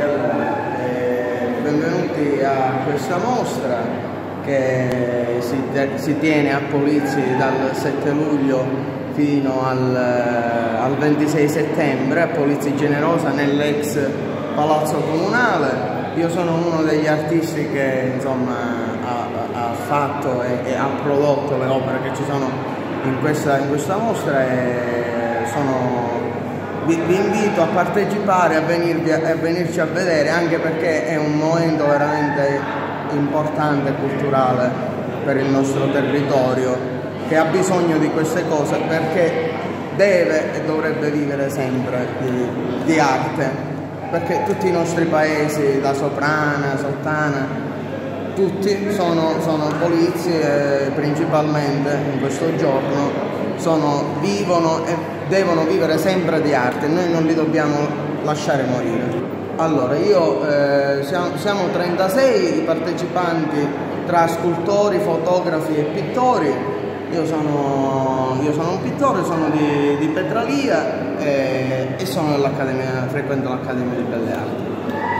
Allora, eh, benvenuti a questa mostra che si, si, tiene a Polizzi dal 7 luglio fino al, al 26 settembre a Polizzi Generosa nell'ex Palazzo Comunale. Io sono uno degli artisti che insomma, ha, ha, fatto e, e, ha prodotto le opere che ci sono in questa, in questa mostra e sono vi, vi, invito a partecipare, a, venirvi, a venirci a vedere, anche perché è un momento veramente importante e culturale per il nostro territorio, che ha bisogno di queste cose perché deve e dovrebbe vivere sempre di, di arte, perché tutti i nostri paesi, da Soprana, Sottana, tutti sono, sono polizie principalmente in questo giorno, sono, vivono e devono vivere sempre di arte, noi non li dobbiamo lasciare morire. Allora, io, eh, siamo, siamo 36 i partecipanti tra scultori, fotografi e pittori, io sono, io sono un pittore, sono di, di Petralia e, e sono frequento l'Accademia di Belle Arti.